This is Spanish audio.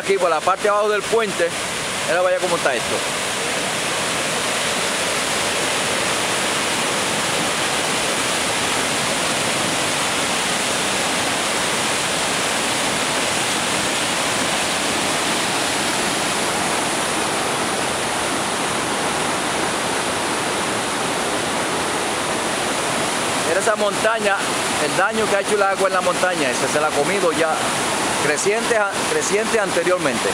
aquí por la parte de abajo del puente, era vaya cómo está esto. Era esa montaña, el daño que ha hecho el agua en la montaña, ese se la ha comido ya creciente, creciente anteriormente.